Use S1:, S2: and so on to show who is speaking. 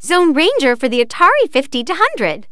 S1: Zone Ranger for the Atari 50 100.